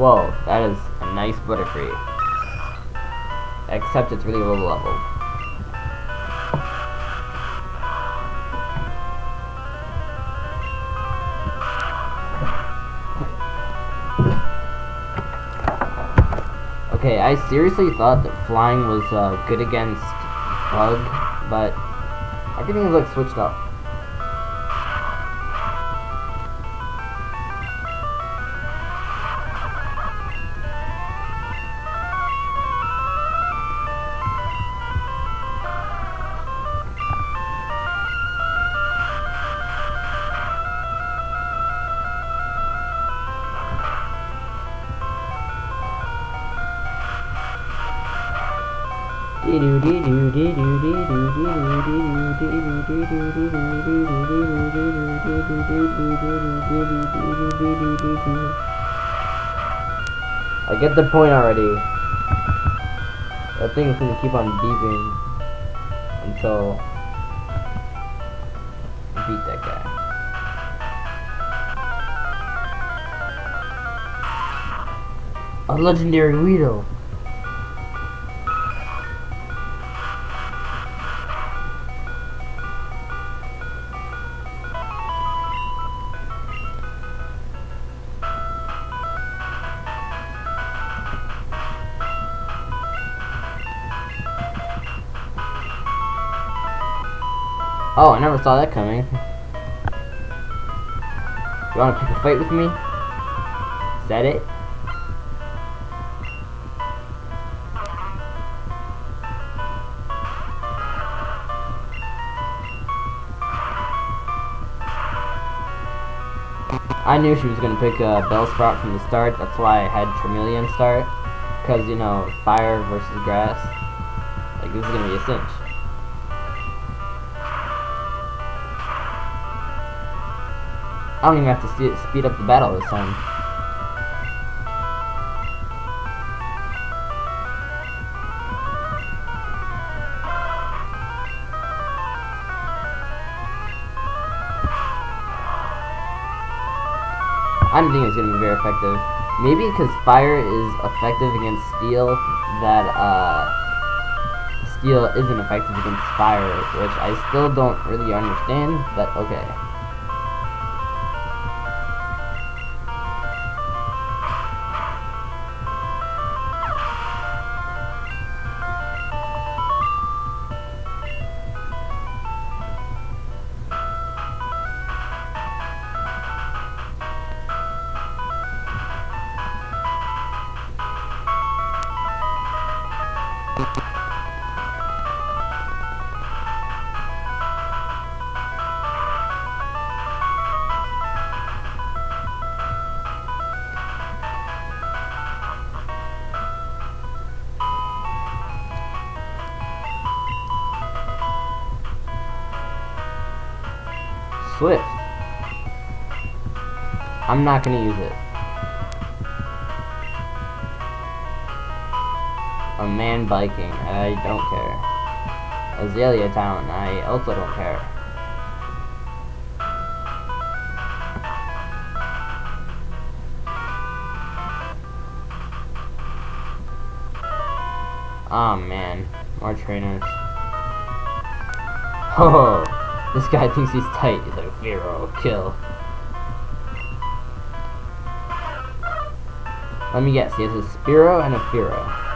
Whoa, that is a nice Butterfree. Except it's really low level. Okay, I seriously thought that flying was uh, good against bug, but everything looks switched up. I get the point already. That thing's gonna keep on beeping until I beat that guy. A legendary Weedle. Oh, I never saw that coming. You wanna pick a fight with me? Is that it? I knew she was gonna pick a Bellsprout from the start, that's why I had Charmeleon start. Because, you know, fire versus grass. Like, this is gonna be a cinch. I don't even have to speed up the battle this time. I don't think it's going to be very effective. Maybe because fire is effective against steel, that uh, steel isn't effective against fire, which I still don't really understand, but okay. Swift. I'm not gonna use it. A man biking. I don't care. Azalea Town. I also don't care. Oh man, more trainers. Oh, this guy thinks he's tight. He's like, Vero, kill. Let me guess, he has a Spearow and a Fearow.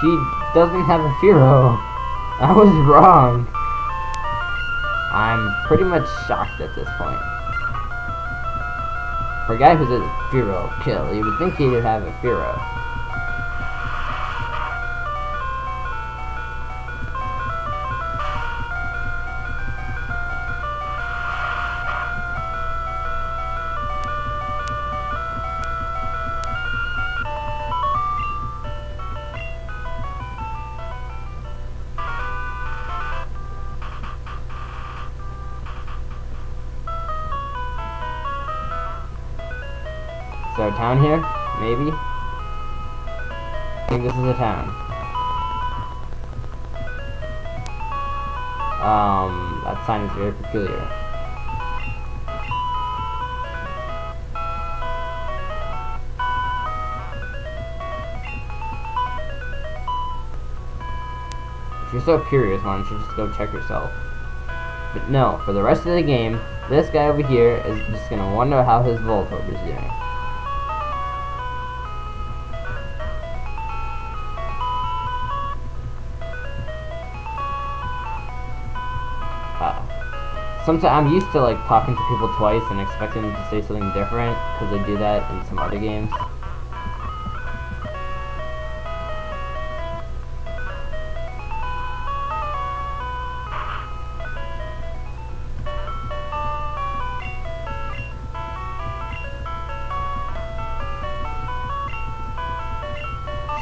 She doesn't have a Fearow. I was wrong. I'm pretty much shocked at this point. For a guy who's a Firo kill, you would think he'd have a Firo. There a town here? Maybe? I think this is a town. Um, that sign is very peculiar. If you're so curious, why don't you just go check yourself? But no, for the rest of the game, this guy over here is just gonna wonder how his Voltorb is doing. Sometimes I'm used to like talking to people twice and expecting them to say something different because they do that in some other games.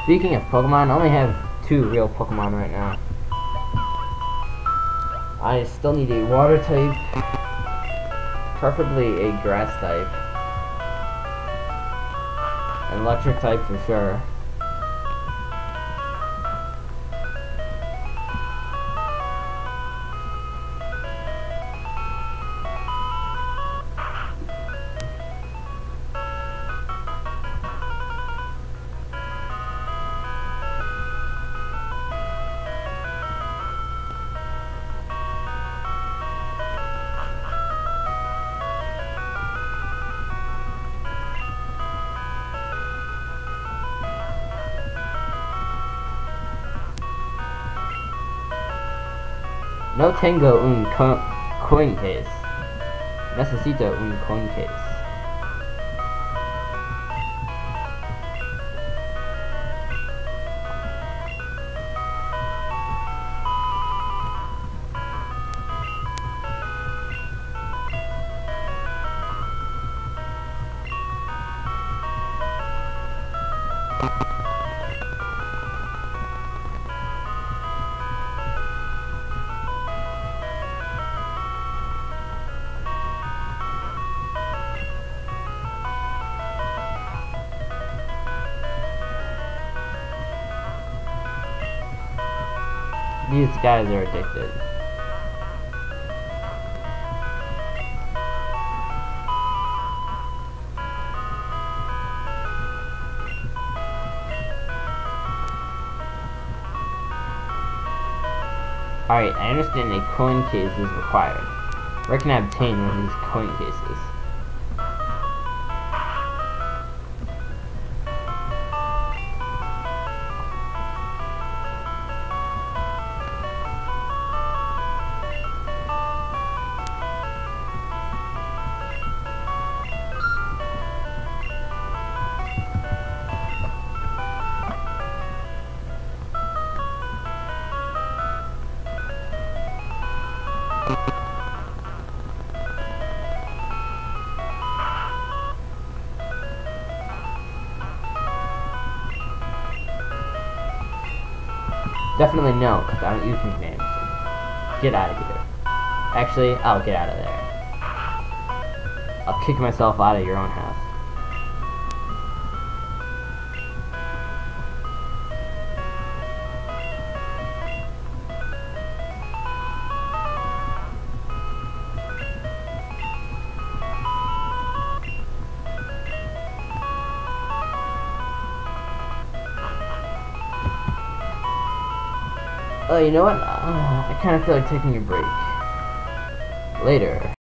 Speaking of Pokemon, I only have two real Pokemon right now. I still need a water type, preferably a grass type, an electric type for sure. No tengo un co coin case. Necesito un coin case. These guys are addicted. Alright, I understand a coin case is required. Where can I obtain one of these coin cases? Definitely no, because I don't use nicknames. Get out of here. Actually, I'll get out of there. I'll kick myself out of your own house. Oh, you know what? Uh, I kind of feel like taking a break. Later.